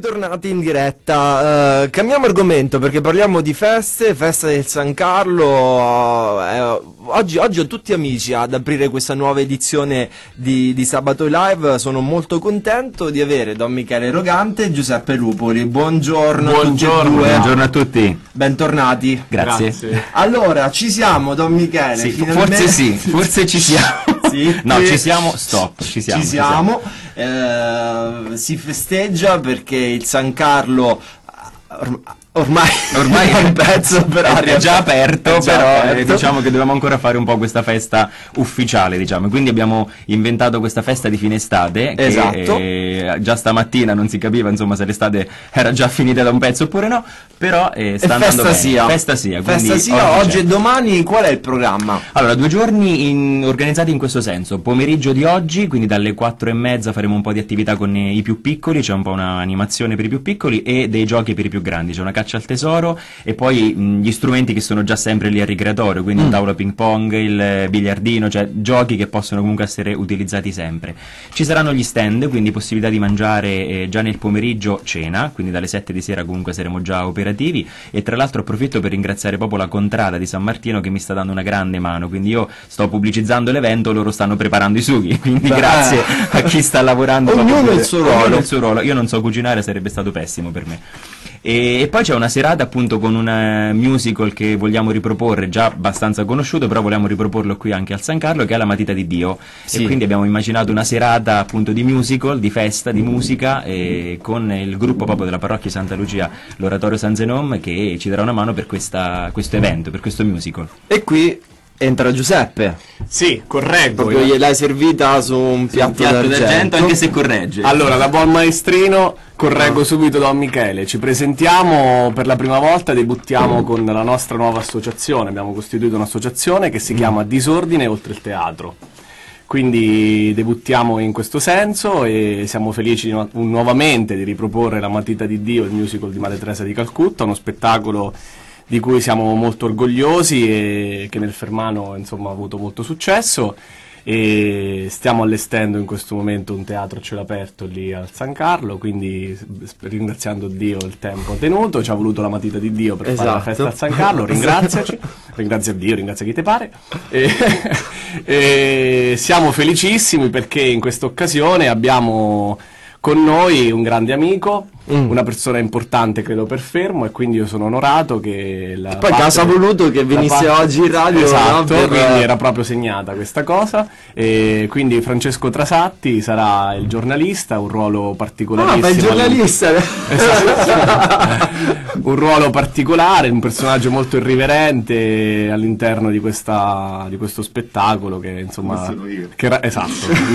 tornati in diretta. Uh, cambiamo argomento perché parliamo di feste, festa del San Carlo. Uh, oggi, oggi, ho tutti amici ad aprire questa nuova edizione di, di, Sabato Live. Sono molto contento di avere Don Michele Rogante e Giuseppe Lupoli. Buongiorno, buongiorno, a buongiorno a tutti. Bentornati. Grazie. Grazie. Allora, ci siamo, Don Michele. Sì, forse sì, forse ci siamo. sì, no, ci siamo, stop, ci siamo. Ci siamo. Ci siamo. Eh, si festeggia perché il San Carlo Ormai, ormai è un pezzo però è già aperto, è già però eh, aperto. diciamo che dobbiamo ancora fare un po' questa festa ufficiale, diciamo. Quindi abbiamo inventato questa festa di fine estate esatto. che eh, già stamattina non si capiva insomma se l'estate era già finita da un pezzo oppure no, però eh, sta andando festa sia. Festa sia. Festa sia, oggi, oggi e domani qual è il programma? Allora, due giorni in, organizzati in questo senso. Pomeriggio di oggi, quindi dalle quattro e mezza faremo un po' di attività con i più piccoli, c'è un po' un'animazione per i più piccoli e dei giochi per i più grandi, c'è una caccia caccia al tesoro e poi mh, gli strumenti che sono già sempre lì al ricreatorio, quindi mm. il tavolo ping pong, il biliardino, cioè giochi che possono comunque essere utilizzati sempre. Ci saranno gli stand, quindi possibilità di mangiare eh, già nel pomeriggio cena, quindi dalle 7 di sera comunque saremo già operativi e tra l'altro approfitto per ringraziare proprio la contrada di San Martino che mi sta dando una grande mano, quindi io sto pubblicizzando l'evento, loro stanno preparando i sughi, quindi Beh. grazie a chi sta lavorando. Ognuno il suo ruolo. il suo ruolo. Io non so cucinare, sarebbe stato pessimo per me. E, e, poi c'è una serata appunto con un eh, musical che vogliamo riproporre, già abbastanza conosciuto, però vogliamo riproporlo qui anche al San Carlo, che è La matita di Dio. Sì. E quindi abbiamo immaginato una serata appunto di musical, di festa, di musica, con il gruppo proprio della parrocchia Santa Lucia, l'Oratorio San Zenom, che ci darà una mano per questa, questo evento, per questo musical. E qui Entra Giuseppe. Sì, correggo. Proprio gliel'hai servita su un piatto, piatto d'argento. d'argento, anche se corregge. Allora, da buon maestrino, correggo subito Don Michele. Ci presentiamo per la prima volta, debuttiamo mm. con la nostra nuova associazione. Abbiamo costituito un'associazione che si mm. chiama Disordine oltre il teatro. Quindi debuttiamo in questo senso e siamo felici nu- nuovamente di riproporre La matita di Dio, il musical di Madre Teresa di Calcutta, uno spettacolo di cui siamo molto orgogliosi e che nel Fermano insomma, ha avuto molto successo. E stiamo allestendo in questo momento un teatro a cielo aperto lì al San Carlo, quindi ringraziando Dio il tempo tenuto, ci ha voluto la matita di Dio per esatto. fare la festa al San Carlo, ringraziaci, ringrazia Dio, ringrazia chi te pare. E, e siamo felicissimi perché in questa occasione abbiamo con noi un grande amico mm. una persona importante credo per Fermo e quindi io sono onorato che la poi casa ha voluto che venisse parte... oggi in radio esatto, no, per... quindi era proprio segnata questa cosa. E quindi Francesco Trasatti sarà il giornalista un ruolo particolarissimo. Ah, il giornalista. Esatto. un ruolo particolare un personaggio molto irriverente all'interno di, questa, di questo spettacolo che insomma che, esatto.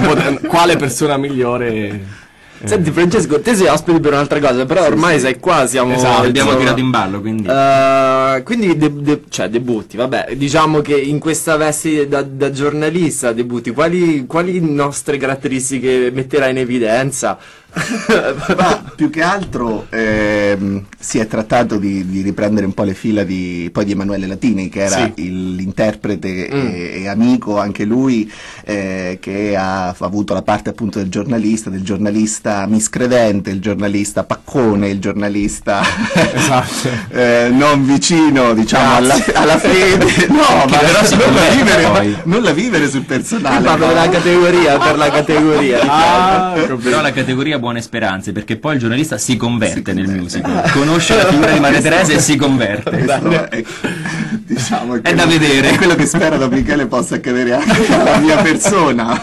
Pote... quale persona migliore Senti Francesco, te sei ospite per un'altra cosa, però ormai sei qua, siamo... Esatto, abbiamo tirato in ballo, quindi... Uh, quindi, de- de- cioè, debutti, vabbè, diciamo che in questa veste da, da giornalista debutti, quali, quali nostre caratteristiche metterai in evidenza? Ma più che altro ehm, si è trattato di, di, riprendere un po' le fila di, poi di Emanuele Latini, che era sì. il, l'interprete mm. e, e, amico anche lui, eh, che ha, ha, avuto la parte appunto del giornalista, del giornalista miscredente, il giornalista paccone, il giornalista esatto. eh, non vicino diciamo alla, alla, fede. No, ma però si non, la vivere, non la vivere sul personale. Parlo no. della categoria, per la categoria. Ah, però la categoria buone speranze perché poi il giornalista si converte si nel musical, conosce la figura di Maria Teresa e si converte. Questo è, diciamo è da vedere. È quello che spero da Michele possa accadere anche alla mia persona.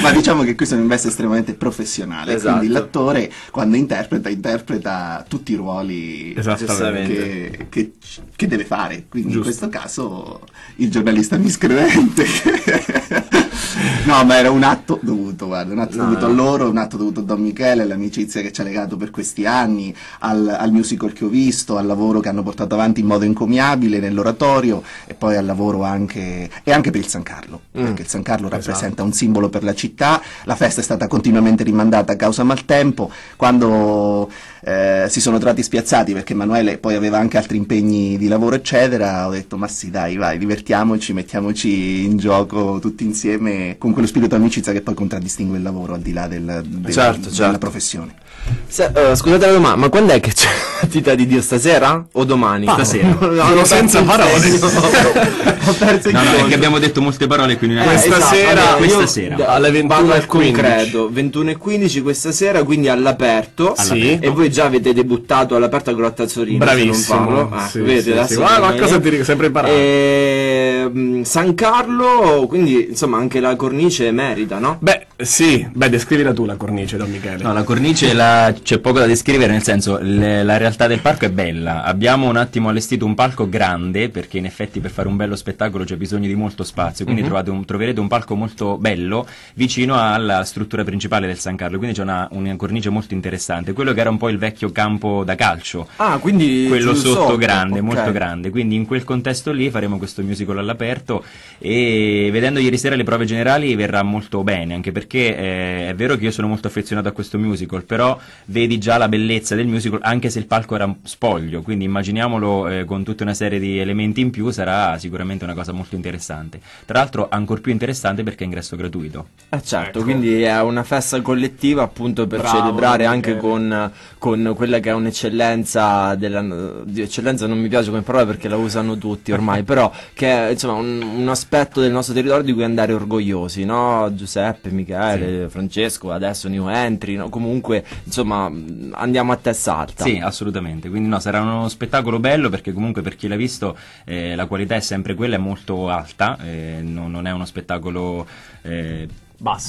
Ma diciamo che questo è un investe estremamente professionale, esatto. quindi l'attore quando interpreta, interpreta tutti i ruoli che, che, che, deve fare. Quindi Giusto. in questo caso il giornalista miscredente no, ma era un atto dovuto, guarda, un atto no, dovuto no. a loro, un atto dovuto a Don Michele, all'amicizia che ci ha legato per questi anni, al, al, musical che ho visto, al lavoro che hanno portato avanti in modo encomiabile nell'oratorio e poi al lavoro anche, e anche per il San Carlo, mm. perché il San Carlo esatto. rappresenta un simbolo per la città, la festa è stata continuamente rimandata a causa maltempo, quando eh, si sono trovati spiazzati perché Emanuele poi aveva anche altri impegni di lavoro eccetera, ho detto ma sì dai vai divertiamoci, mettiamoci in gioco tutti insieme con quello spirito amicizia che poi contraddistingue il lavoro al di là del, del, certo, della certo. professione. Se, uh, scusate la domanda, ma quando è che c'è la partita di Dio stasera? O domani? Stasera. No, no, Sono senza parole. ho perso il No, no, perché abbiamo detto molte parole quindi Eh, Questa esatto, sera- allora, questa io sera. Alle 21 vado al e 15. concreto 21 e 15 questa sera quindi all'aperto Sì. e voi già avete debuttato all'aperto a Grotta Azzurina Bravissimo. Ah, Sì, vedete sì, ormai- qualcosa ti ric- sei preparato. E, mm, San Carlo quindi insomma anche la cornice merita no? Beh, sì, beh, descrivila tu la cornice, Don Michele. No, la cornice la- c'è poco da descrivere, nel senso le- la realtà del parco è bella. Abbiamo un attimo allestito un palco grande, perché in effetti per fare un bello spettacolo c'è bisogno di molto spazio, quindi trovate un- troverete un palco molto bello vicino alla struttura principale del San Carlo, quindi c'è una, una cornice molto interessante. Quello che era un po' il vecchio campo da calcio. Ah quindi quello giù sotto, grande, ok. molto grande. Quindi in quel contesto lì faremo questo musical all'aperto e vedendo ieri sera le prove generali verrà molto bene, anche perché eh, è vero che io sono molto affezionato a questo musical, però vedi già la bellezza del musical anche se il palco era spoglio, quindi immaginiamolo eh, con tutta una serie di elementi in più sarà sicuramente una cosa molto interessante. Tra l'altro ancora più interessante perché è ingresso gratuito. Eh certo, Ecco. quindi è una festa collettiva appunto per Bravo, celebrare anche Michele. con, con quella che è un'eccellenza della, di eccellenza non mi piace come parola perché la usano tutti ormai, però che è insomma un, un aspetto del nostro territorio di cui andare orgogliosi, no? Giuseppe, Michele, Francesco, adesso new entry, no? comunque insomma andiamo a testa alta. Sì, assolutamente. Quindi no, sarà uno spettacolo bello perché comunque per chi l'ha visto eh, la qualità è sempre quella, è molto alta, eh, non, non è uno spettacolo eh,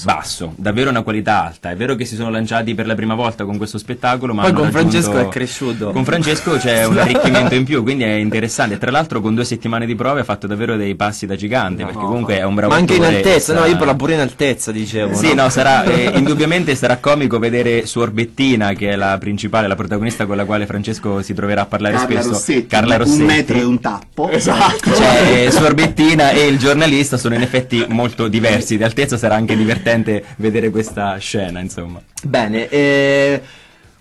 Basso. davvero una qualità alta. È vero che si sono lanciati per la prima volta con questo spettacolo, ma Poi con Francesco raggiunto- è cresciuto. Con Francesco c'è un arricchimento in più, quindi è interessante. Tra l'altro con due settimane di prove ha fatto davvero dei passi da gigante, perché comunque è un bravo Ma anche in altezza, no? sta- Io parlo pure in altezza, dicevo. sì, no? no, sarà, eh, indubbiamente sarà comico vedere Suor Bettina, che è la principale, la protagonista con la quale Francesco si troverà a parlare Carla spesso. Rossetti, Carla Rossetti. un metro e un tappo. Esatto. Cioè, eh, Suor Bettina e il giornalista sono in effetti molto diversi. Di altezza sarà anche divertente vedere questa scena, insomma. Bene, eh,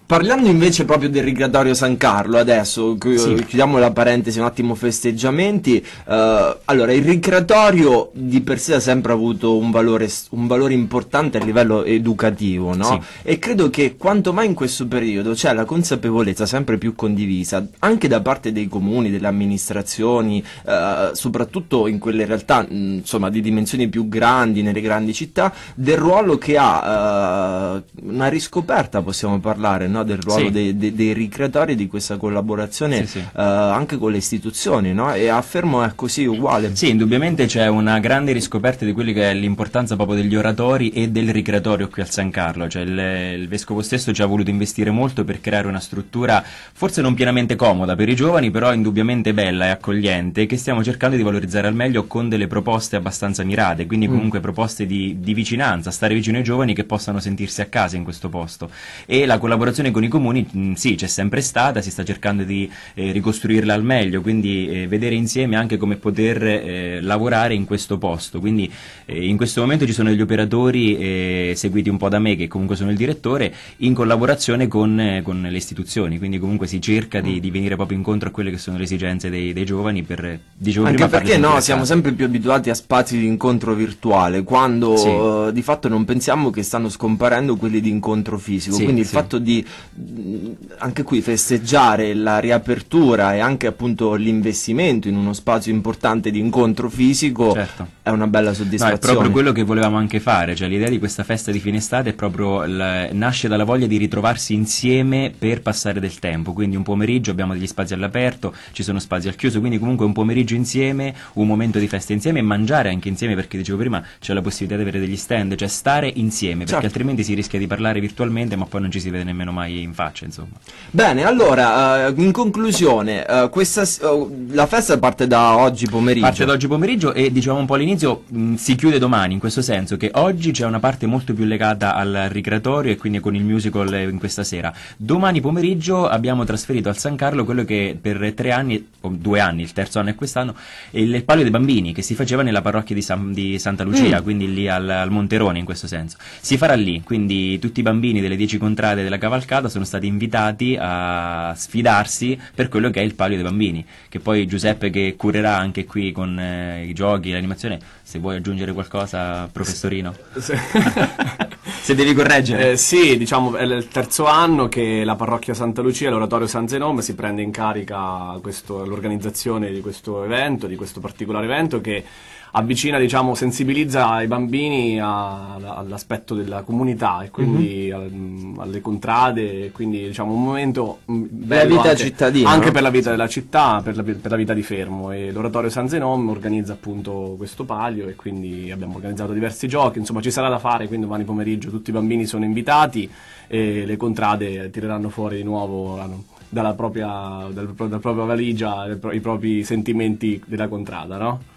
parlando invece proprio del ricreatorio San Carlo, adesso Sì. chiudiamo la parentesi un attimo festeggiamenti. eh, allora, il ricreatorio di per sé ha sempre avuto un valore, un valore importante a livello educativo, no? Sì. E credo che quanto mai in questo periodo c'è la consapevolezza sempre più condivisa, anche da parte dei comuni, delle amministrazioni, eh, soprattutto in quelle realtà mh, insomma di dimensioni più grandi, nelle grandi città, del ruolo che ha eh, una riscoperta, possiamo parlare, no? del ruolo Sì. dei, dei- dei ricreatori di questa collaborazione Sì, sì. eh, anche con le istituzioni, no? E affermo è così uguale. Sì, indubbiamente c'è una grande riscoperta di quelli che è l'importanza proprio degli oratori e del ricreatorio qui al San Carlo, cioè il, il vescovo stesso ci ha voluto investire molto per creare una struttura forse non pienamente comoda per i giovani, però indubbiamente bella e accogliente, che stiamo cercando di valorizzare al meglio con delle proposte abbastanza mirate, quindi comunque proposte di, di vicinanza, stare vicino ai giovani che possano sentirsi a casa in questo posto. E la collaborazione con i comuni, mh, sì, c'è sempre stata, si sta cercando di eh, ricostruirla al meglio, quindi eh, vedere insieme anche come poter eh, lavorare in questo posto. Quindi eh, in questo momento ci sono degli operatori eh, seguiti un po' da me, che comunque sono il direttore, in collaborazione con, eh, con le istituzioni, quindi comunque si cerca di, di venire proprio incontro a quelle che sono le esigenze dei, dei giovani per, dicevo Anche prima, perché no, siamo sempre più abituati a spazi di incontro virtuale, quando Sì. di fatto non pensiamo che stanno scomparendo quelli di incontro fisico. Sì, Quindi il sì. fatto di anche qui festeggiare la riapertura e anche appunto l'investimento in uno spazio importante di incontro fisico Certo. è una bella No, è soddisfazione. proprio quello che volevamo anche fare, cioè l'idea di questa festa di fine estate è proprio il- nasce dalla voglia di ritrovarsi insieme per passare del tempo, quindi un pomeriggio abbiamo degli spazi all'aperto, ci sono spazi al chiuso, quindi comunque un pomeriggio insieme, un momento di festa insieme e mangiare anche insieme perché dicevo prima c'è la possibilità di avere degli stand, cioè stare insieme, perché Certo. altrimenti si rischia di parlare virtualmente ma poi non ci si vede nemmeno mai in faccia, insomma. Bene, allora, eh, in conclusione, eh, questa, oh, la festa parte da oggi pomeriggio. Parte da oggi pomeriggio e dicevamo un po' all'inizio mh, si chiude domani, in questo senso che oggi c'è una parte molto più legata al ricreatorio e quindi con il musical eh, in questa sera. Domani pomeriggio abbiamo trasferito al San Carlo quello che per tre anni, o due anni, il terzo anno è quest'anno, il, palio dei bambini che si faceva nella parrocchia di, San- di Santa Lucia, quindi lì al, al Monterone in questo senso. Si farà lì, quindi tutti i bambini delle dieci contrade della cavalcata Mancata sono stati invitati a sfidarsi per quello che è il palio dei bambini, che poi Giuseppe che curerà anche qui con eh, i giochi, l'animazione, se vuoi aggiungere qualcosa, professorino. se devi correggere. Eh, sì, diciamo, è il terzo anno che la parrocchia Santa Lucia, l'oratorio San Zenome, si prende in carica questo, l'organizzazione di questo evento, di questo particolare evento che avvicina, diciamo, sensibilizza i bambini a, all'aspetto della comunità e quindi mm-hmm. alle contrade, quindi diciamo un momento bello vita anche, anche per la vita della città, per la, per la, vita di Fermo e l'oratorio San Zenom organizza appunto questo palio e quindi abbiamo organizzato diversi giochi, insomma ci sarà da fare, quindi domani pomeriggio tutti i bambini sono invitati e le contrade tireranno fuori di nuovo dalla propria, dal, dalla propria valigia i propri sentimenti della contrada, no?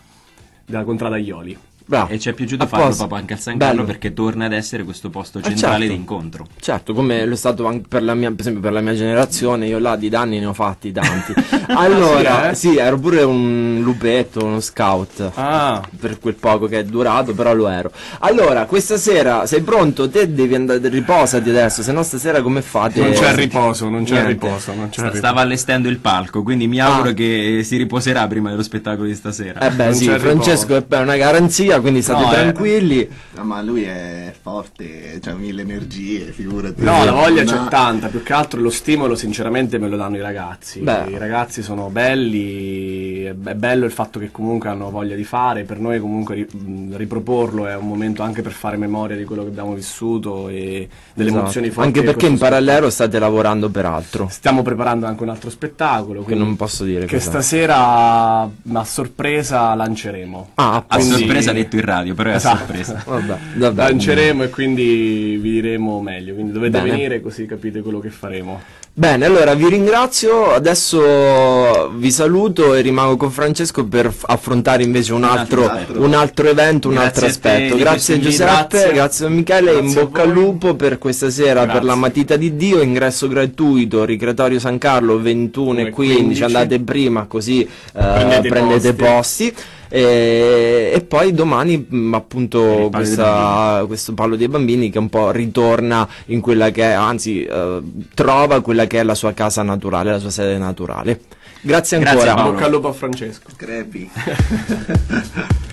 Della contrada Ioli. Bravo. E ci è piaciuto a farlo proprio anche al San Carlo perché torna ad essere questo posto centrale eh certo. di incontro. Certo, come lo è stato anche per la mia, per esempio per la mia generazione, io là di danni ne ho fatti tanti. allora, sì, eh? sì, ero pure un lupetto, uno scout. Ah. Per quel poco che è durato, però lo ero. Allora, questa sera sei pronto? Te devi andare, riposati adesso, se no stasera come fate? Non c'è riposo, non c'è Niente. riposo. Non c'è riposo. Stava allestendo il palco, quindi mi auguro ah. che si riposerà prima dello spettacolo di stasera. Eh beh, non sì, Francesco riposo. è una garanzia quindi state no, tranquilli. Eh, no, ma lui è forte, ha mille energie, figurati. No, la voglia no. c'è tanta, più che altro lo stimolo sinceramente me lo danno i ragazzi. Beh. I ragazzi sono belli, è bello il fatto che comunque hanno voglia di fare, per noi comunque riproporlo è un momento anche per fare memoria di quello che abbiamo vissuto e delle esatto. emozioni forti. Anche perché in parallelo state lavorando per altro. Stiamo preparando anche un altro spettacolo. Che non posso dire. Che stasera a sorpresa lanceremo. Ah, a sorpresa detto in radio, però è esatto. a sorpresa. vabbè, vabbè, Lanceremo e quindi vi diremo meglio, quindi dovete Bene. venire così capite quello che faremo. Bene, allora vi ringrazio, adesso vi saluto e rimango con Francesco per affrontare invece un altro, un altro evento, un grazie altro aspetto. Te, grazie Giuseppe, grazie, grazie a Michele, grazie in bocca al lupo per questa sera, grazie. per la matita di Dio, ingresso gratuito, Ricreatorio San Carlo 21 e 15, 15. andate prima così eh, prendete, prendete posti. posti. E, e, poi domani mh, mm, appunto questa, questo palo dei bambini che un po' ritorna in quella che è, anzi eh, trova quella che è la sua casa naturale, la sua sede naturale. Grazie ancora. Grazie, Bocca al lupo a Francesco. Crepi.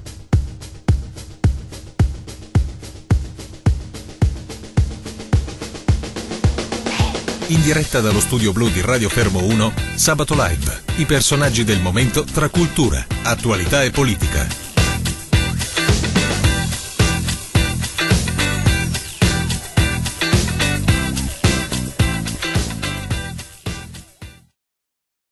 In diretta dallo studio blu di Radio Fermo 1, Sabato Live. I personaggi del momento tra cultura, attualità e politica